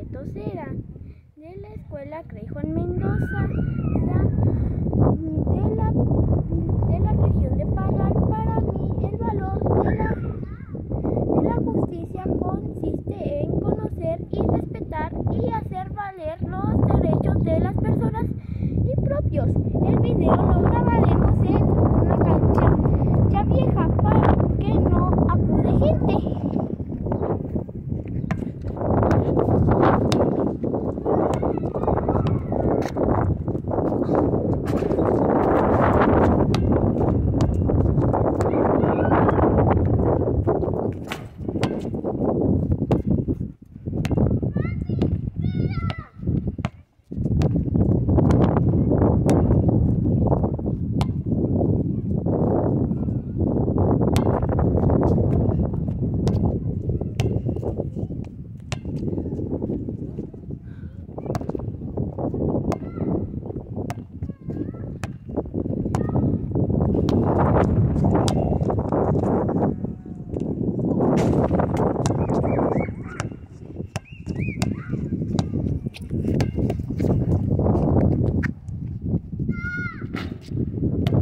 De la Escuela Crey Juan Mendoza, de la, de la región de Parral. Para mí, el valor de la, de la justicia consiste en conocer y respetar y hacer valer los derechos de las personas y propios. you